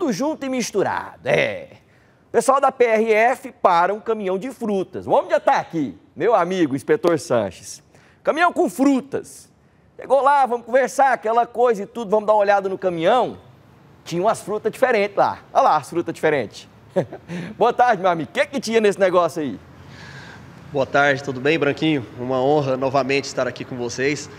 tudo junto e misturado. É. O pessoal da PRF para um caminhão de frutas. O homem já está aqui, meu amigo, inspetor Sanches. Caminhão com frutas. Chegou lá, vamos conversar, aquela coisa e tudo, vamos dar uma olhada no caminhão. Tinha umas frutas diferentes lá. Olha lá as frutas diferentes. Boa tarde, meu amigo. O que, que tinha nesse negócio aí? Boa tarde, tudo bem, Branquinho? Uma honra novamente estar aqui com vocês.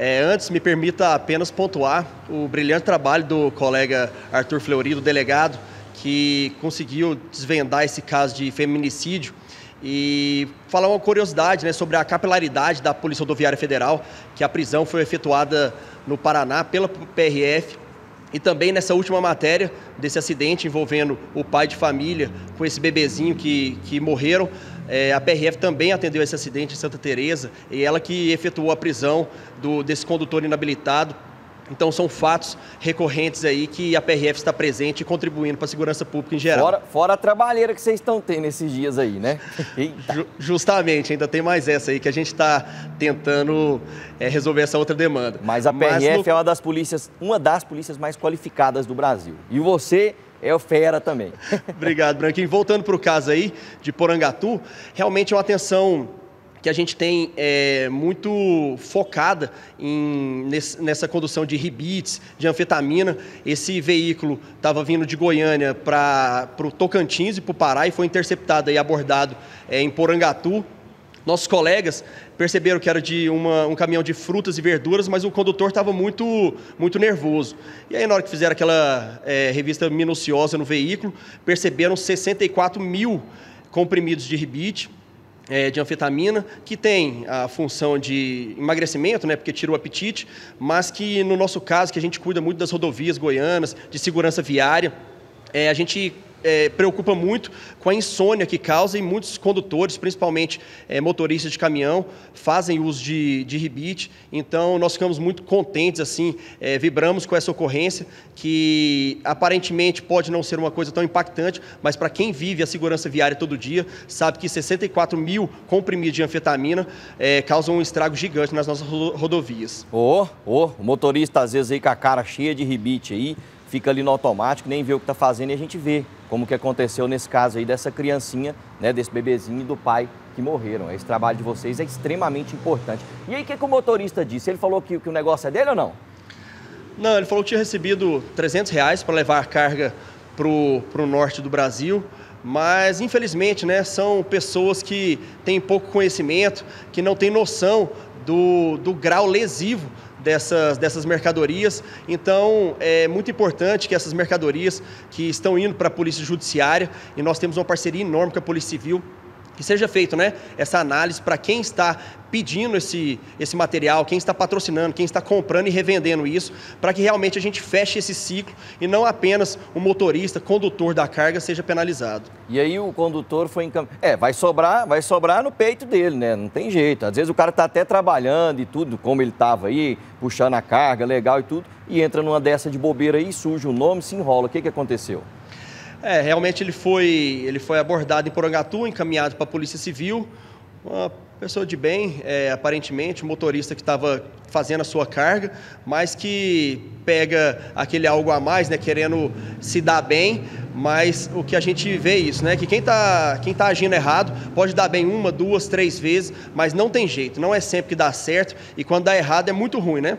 É, antes, me permita apenas pontuar o brilhante trabalho do colega Arthur Fleury, do delegado, que conseguiu desvendar esse caso de feminicídio e falar uma curiosidade né, sobre a capilaridade da Polícia Rodoviária Federal, que a prisão foi efetuada no Paraná pela PRF e também nessa última matéria desse acidente envolvendo o pai de família com esse bebezinho que, que morreram, é, a PRF também atendeu esse acidente em Santa Teresa e ela que efetuou a prisão do, desse condutor inabilitado então são fatos recorrentes aí que a PRF está presente e contribuindo para a segurança pública em geral. Fora, fora a trabalheira que vocês estão tendo esses dias aí, né? Ju, justamente, ainda tem mais essa aí que a gente está tentando é, resolver essa outra demanda. Mas a PRF Mas no... é uma das polícias, uma das polícias mais qualificadas do Brasil. E você é o fera também. Obrigado, Branquinho. Voltando para o caso aí de Porangatu, realmente é uma atenção que a gente tem é, muito focada em, nesse, nessa condução de ribites, de anfetamina. Esse veículo estava vindo de Goiânia para o Tocantins e para o Pará e foi interceptado e abordado é, em Porangatu. Nossos colegas perceberam que era de uma, um caminhão de frutas e verduras, mas o condutor estava muito, muito nervoso. E aí, na hora que fizeram aquela é, revista minuciosa no veículo, perceberam 64 mil comprimidos de ribite, é, de anfetamina, que tem a função de emagrecimento, né, porque tira o apetite, mas que no nosso caso, que a gente cuida muito das rodovias goianas, de segurança viária, é, a gente é, preocupa muito com a insônia que causa e muitos condutores, principalmente é, motoristas de caminhão, fazem uso de, de ribite. Então, nós ficamos muito contentes, assim, é, vibramos com essa ocorrência, que aparentemente pode não ser uma coisa tão impactante, mas para quem vive a segurança viária todo dia, sabe que 64 mil comprimidos de anfetamina é, causam um estrago gigante nas nossas rodovias. Ô, oh, oh, o motorista às vezes aí com a cara cheia de ribite aí, fica ali no automático, nem vê o que está fazendo e a gente vê como que aconteceu nesse caso aí dessa criancinha, né, desse bebezinho e do pai que morreram. Esse trabalho de vocês é extremamente importante. E aí, o que, que o motorista disse? Ele falou que, que o negócio é dele ou não? Não, ele falou que tinha recebido 300 reais para levar a carga para o norte do Brasil, mas infelizmente né, são pessoas que têm pouco conhecimento, que não têm noção do, do grau lesivo dessas, dessas mercadorias. Então, é muito importante que essas mercadorias que estão indo para a Polícia Judiciária, e nós temos uma parceria enorme com a Polícia Civil, que seja feito né, essa análise para quem está pedindo esse, esse material, quem está patrocinando, quem está comprando e revendendo isso, para que realmente a gente feche esse ciclo e não apenas o motorista, condutor da carga seja penalizado. E aí o condutor foi encam... É, vai sobrar, vai sobrar no peito dele, né? Não tem jeito. Às vezes o cara está até trabalhando e tudo, como ele estava aí, puxando a carga, legal e tudo, e entra numa dessa de bobeira aí, suja o nome, se enrola. O que, que aconteceu? É, realmente ele foi, ele foi abordado em Porangatu, encaminhado para a Polícia Civil. Uma pessoa de bem, é, aparentemente, um motorista que estava fazendo a sua carga, mas que pega aquele algo a mais, né, querendo se dar bem, mas o que a gente vê é isso, né, que quem está quem tá agindo errado pode dar bem uma, duas, três vezes, mas não tem jeito, não é sempre que dá certo, e quando dá errado é muito ruim, né?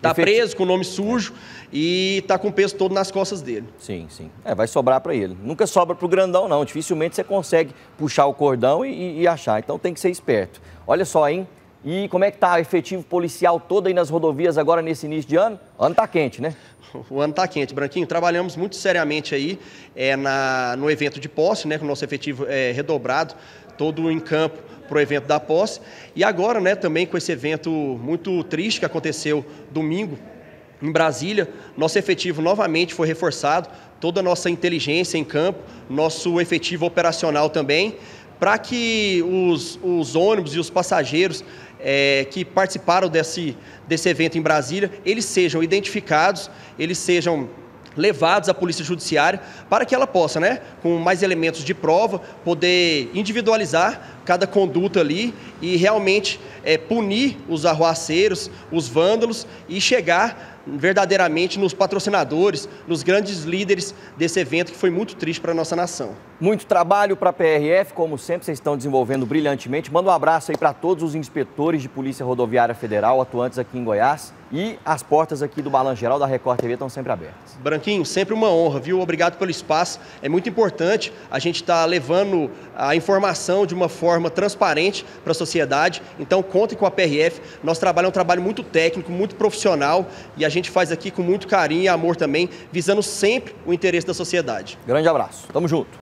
Tá preso com o nome sujo e tá com o peso todo nas costas dele. Sim, sim. É, vai sobrar para ele. Nunca sobra para o grandão, não. Dificilmente você consegue puxar o cordão e, e, achar. Então tem que ser esperto. Olha só, hein? E como é que tá o efetivo policial todo aí nas rodovias agora nesse início de ano? O ano tá quente, né? O ano tá quente, Branquinho. Trabalhamos muito seriamente aí é, na, no evento de posse, né? Com o nosso efetivo é, redobrado, todo em campo para o evento da posse. E agora, né, também com esse evento muito triste que aconteceu domingo em Brasília, nosso efetivo novamente foi reforçado, toda a nossa inteligência em campo, nosso efetivo operacional também, para que os, os ônibus e os passageiros é, que participaram desse, desse evento em Brasília, eles sejam identificados, eles sejam levados à Polícia Judiciária para que ela possa, né, com mais elementos de prova, poder individualizar cada conduta ali e realmente é, punir os arruaceiros, os vândalos e chegar verdadeiramente nos patrocinadores, nos grandes líderes desse evento que foi muito triste para a nossa nação. Muito trabalho para a PRF, como sempre, vocês estão desenvolvendo brilhantemente. Manda um abraço aí para todos os inspetores de Polícia Rodoviária Federal atuantes aqui em Goiás. E as portas aqui do Balanço Geral da Record TV estão sempre abertas. Branquinho, sempre uma honra, viu? Obrigado pelo espaço. É muito importante a gente estar tá levando a informação de uma forma transparente para a sociedade. Então, contem com a PRF. Nosso trabalho é um trabalho muito técnico, muito profissional e a gente faz aqui com muito carinho e amor também, visando sempre o interesse da sociedade. Grande abraço. Tamo junto.